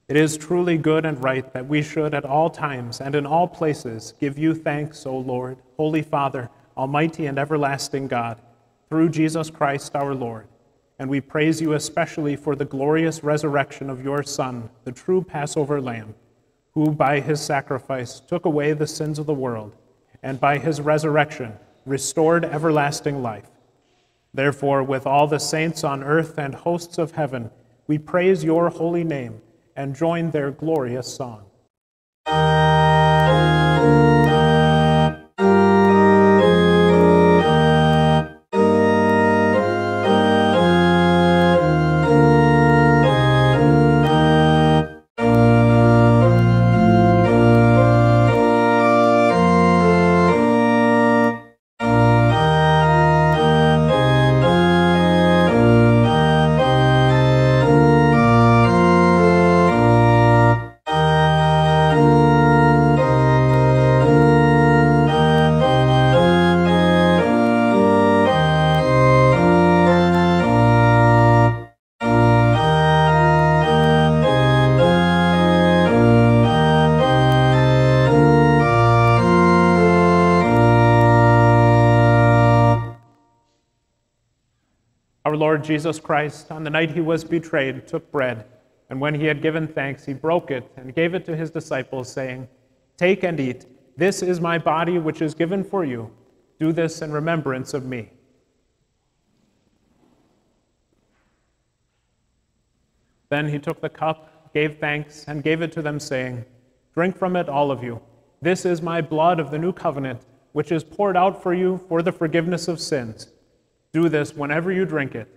It is truly good and right that we should at all times and in all places give you thanks, O Lord, Holy Father, Almighty and everlasting God, through Jesus Christ our Lord. And we praise you especially for the glorious resurrection of your Son, the true Passover Lamb, who by his sacrifice took away the sins of the world, and by his resurrection restored everlasting life. Therefore, with all the saints on earth and hosts of heaven, we praise your holy name and join their glorious song. Jesus Christ, on the night he was betrayed, took bread, and when he had given thanks, he broke it and gave it to his disciples, saying, Take and eat. This is my body, which is given for you. Do this in remembrance of me. Then he took the cup, gave thanks, and gave it to them, saying, Drink from it, all of you. This is my blood of the new covenant, which is poured out for you for the forgiveness of sins. Do this whenever you drink it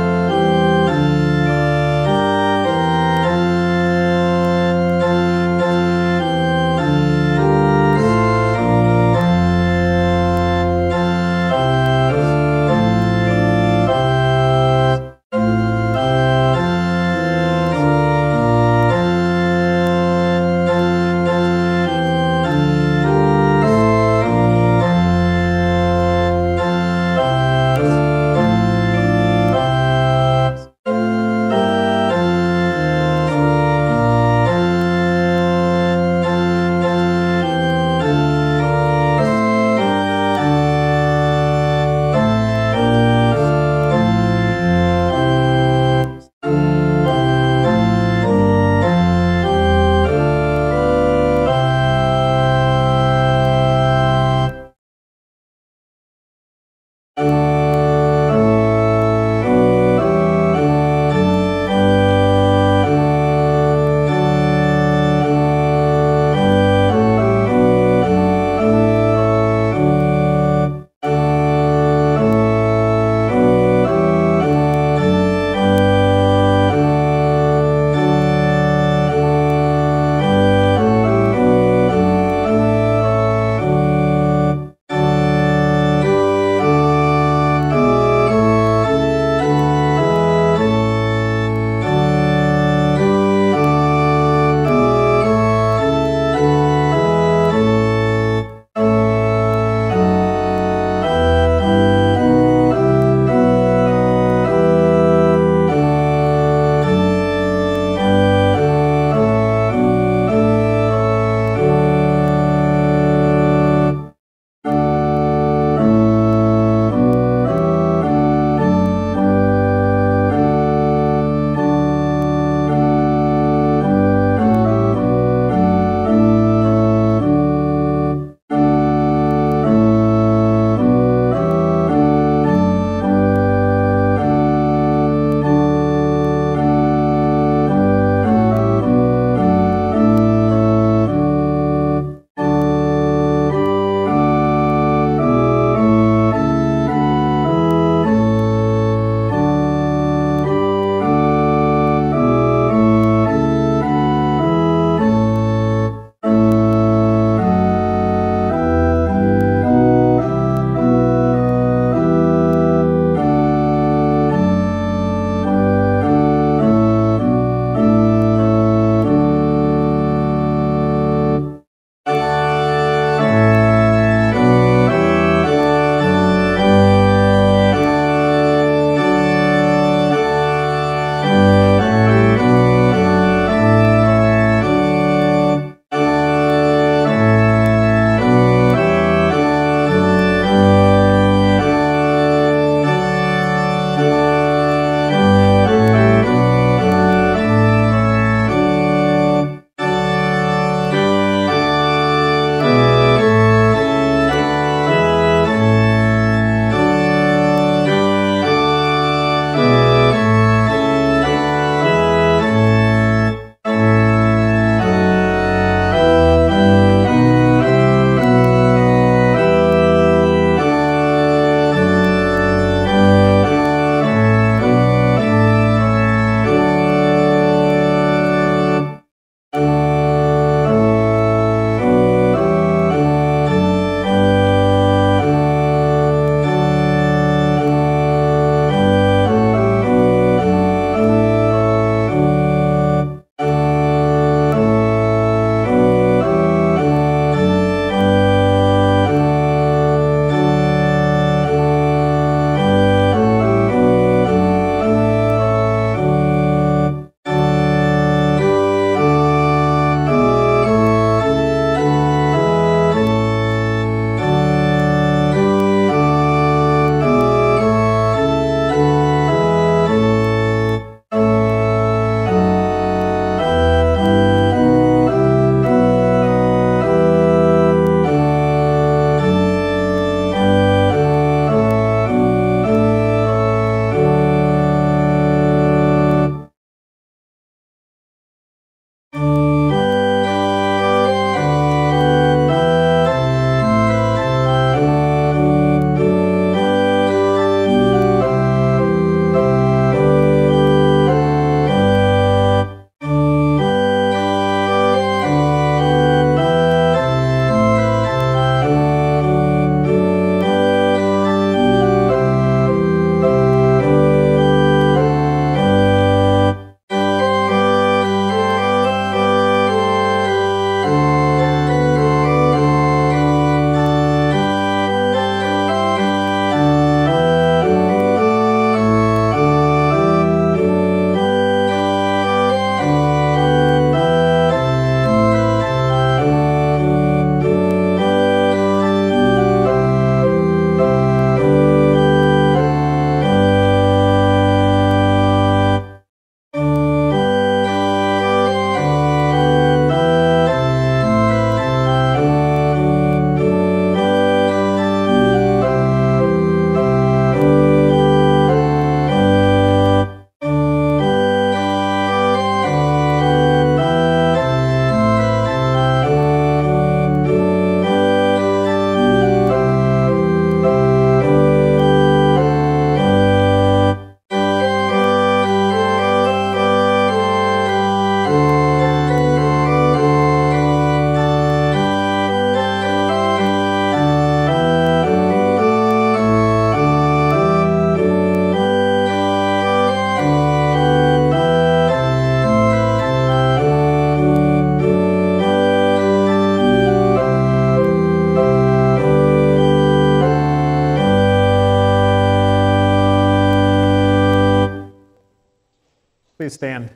Please stand.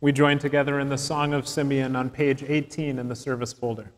We join together in the Song of Simeon on page 18 in the service folder.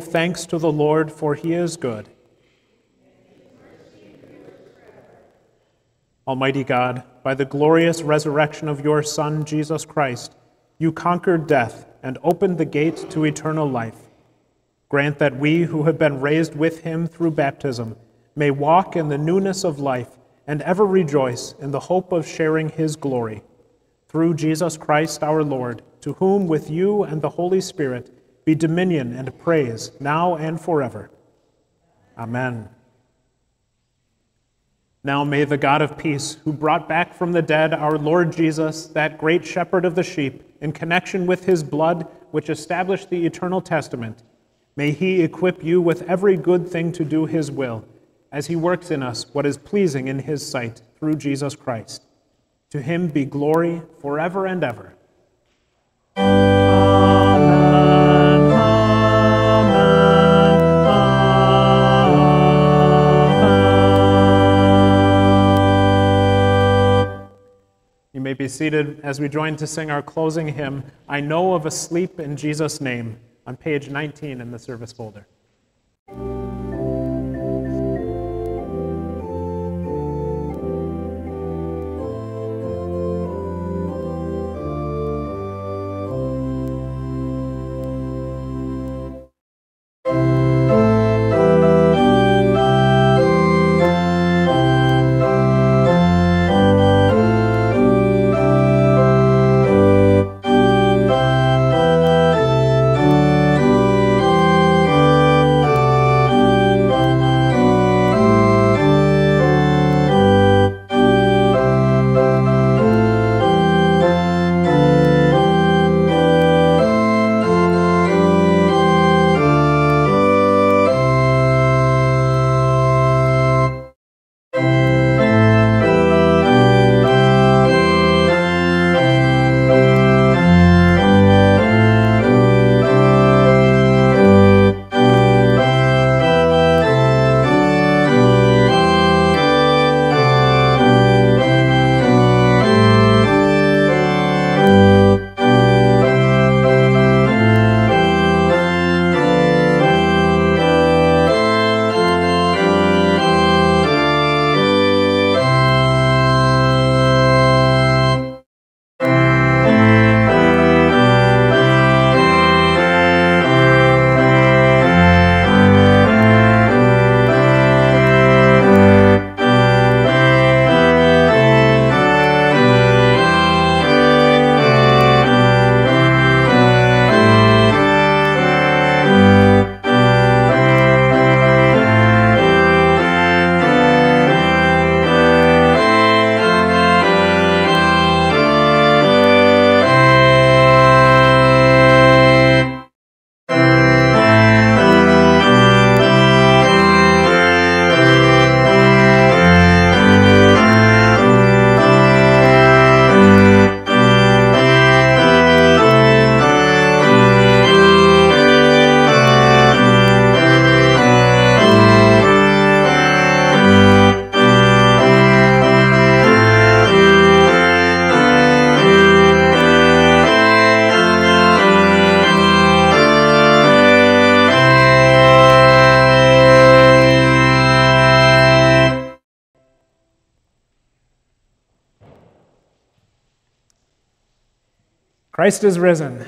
Give thanks to the Lord, for he is good. Almighty God, by the glorious resurrection of your Son, Jesus Christ, you conquered death and opened the gate to eternal life. Grant that we who have been raised with him through baptism may walk in the newness of life and ever rejoice in the hope of sharing his glory. Through Jesus Christ our Lord, to whom with you and the Holy Spirit be dominion and praise now and forever. Amen. Now may the God of peace, who brought back from the dead our Lord Jesus, that great shepherd of the sheep, in connection with his blood, which established the eternal testament, may he equip you with every good thing to do his will, as he works in us what is pleasing in his sight through Jesus Christ. To him be glory forever and ever. Be seated as we join to sing our closing hymn, I Know of a Sleep in Jesus' Name, on page 19 in the service folder. Christ is risen.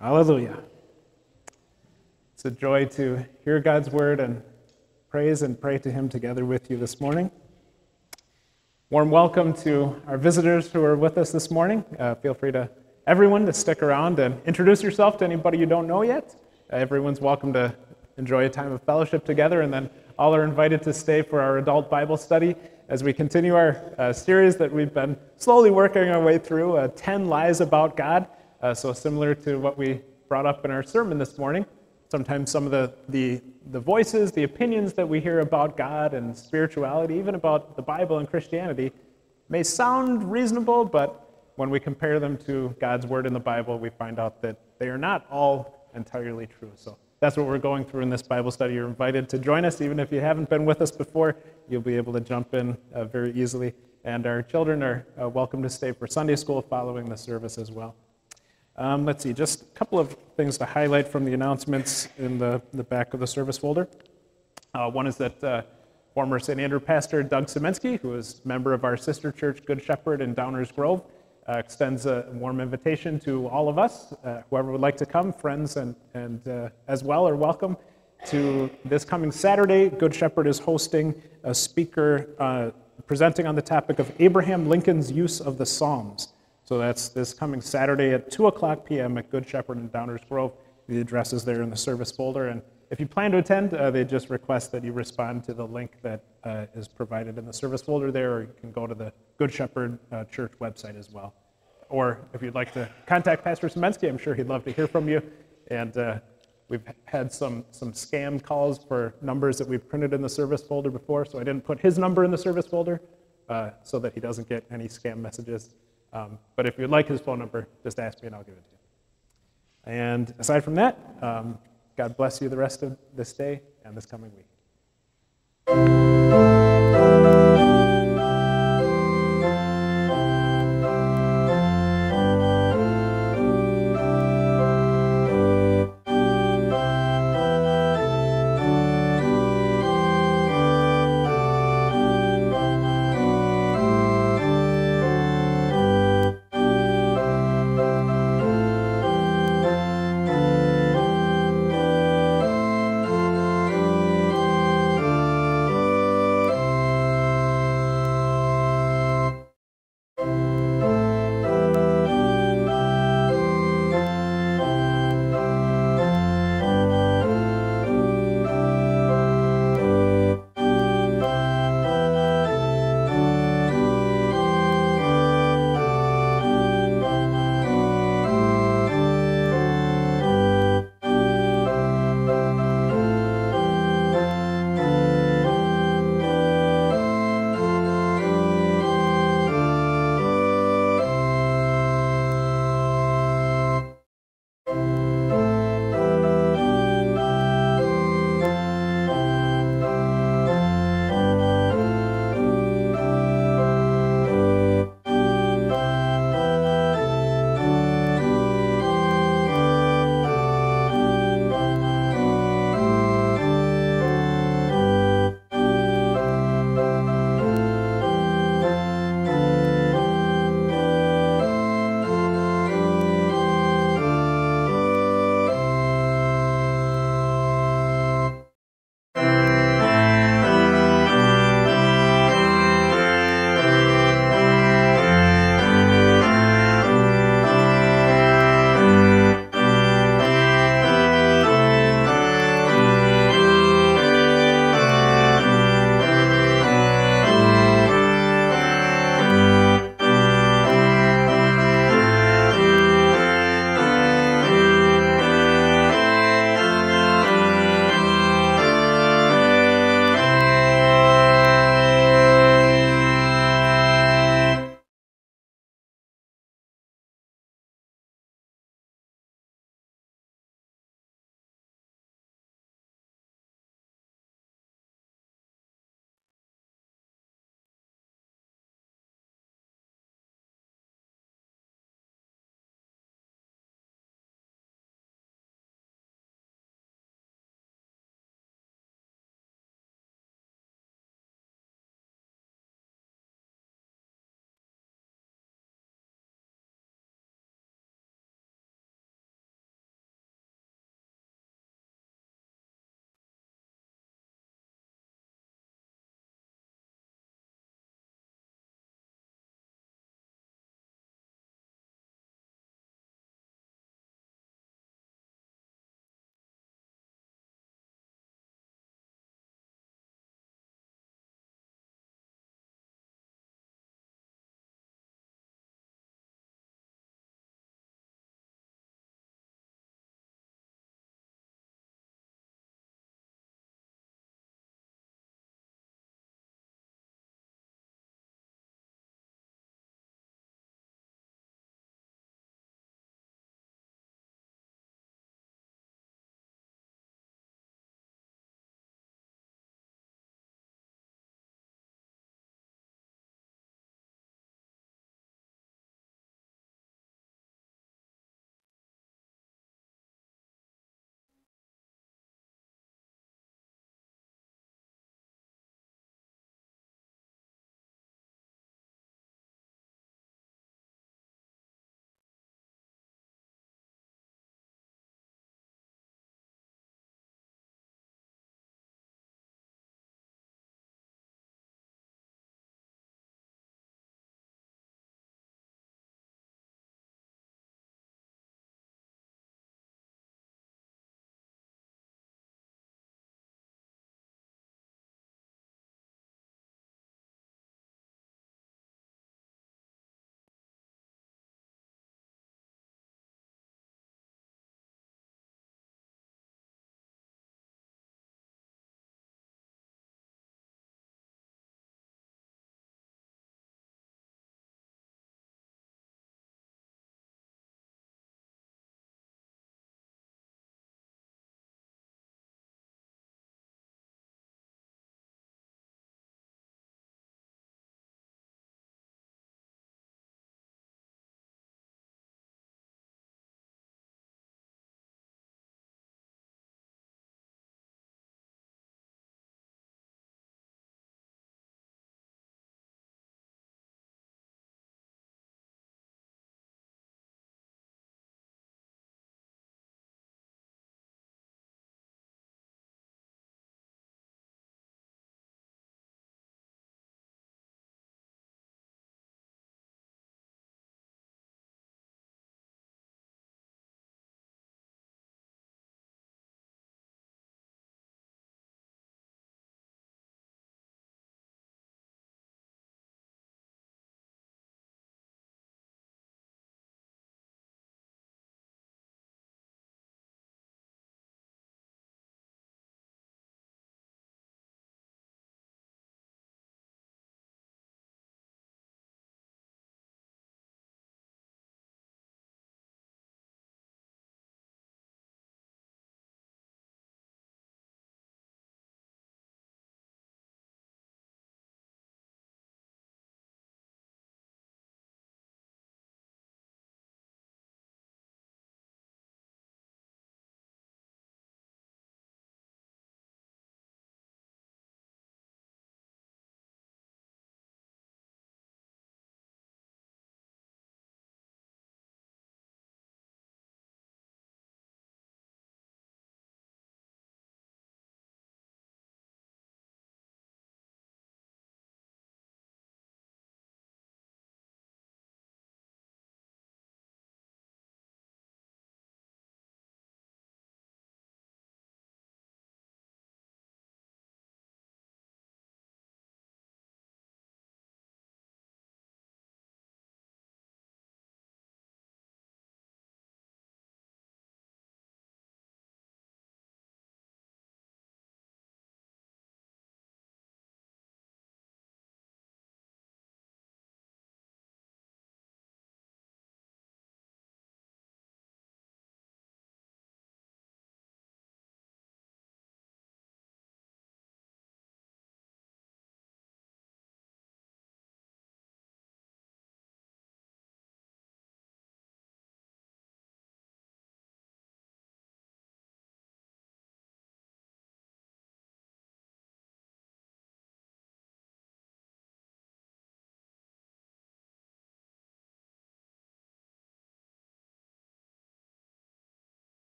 Hallelujah. It's a joy to hear God's word and praise and pray to Him together with you this morning. Warm welcome to our visitors who are with us this morning. Uh, feel free to everyone to stick around and introduce yourself to anybody you don't know yet. Uh, everyone's welcome to enjoy a time of fellowship together, and then all are invited to stay for our adult Bible study as we continue our uh, series that we've been slowly working our way through uh, 10 Lies About God. Uh, so, similar to what we brought up in our sermon this morning, sometimes some of the, the, the voices, the opinions that we hear about God and spirituality, even about the Bible and Christianity, may sound reasonable, but when we compare them to God's Word in the Bible, we find out that they are not all entirely true. So that's what we're going through in this Bible study. You're invited to join us, even if you haven't been with us before. You'll be able to jump in uh, very easily. And our children are uh, welcome to stay for Sunday school following the service as well. Um, let's see, just a couple of things to highlight from the announcements in the, the back of the service folder. Uh, one is that uh, former St. Andrew pastor Doug Semensky, who is member of our sister church, Good Shepherd in Downers Grove, uh, extends a warm invitation to all of us. Uh, whoever would like to come, friends and, and uh, as well, are welcome to this coming Saturday. Good Shepherd is hosting a speaker uh, presenting on the topic of Abraham Lincoln's use of the Psalms. So that's this coming Saturday at 2 o'clock p.m. at Good Shepherd in Downers Grove. The address is there in the service folder. And if you plan to attend, uh, they just request that you respond to the link that uh, is provided in the service folder there, or you can go to the Good Shepherd uh, Church website as well. Or if you'd like to contact Pastor Semensky, I'm sure he'd love to hear from you. And uh, we've had some, some scam calls for numbers that we've printed in the service folder before, so I didn't put his number in the service folder uh, so that he doesn't get any scam messages. Um, but if you'd like his phone number, just ask me and I'll give it to you. And aside from that, um, God bless you the rest of this day and this coming week.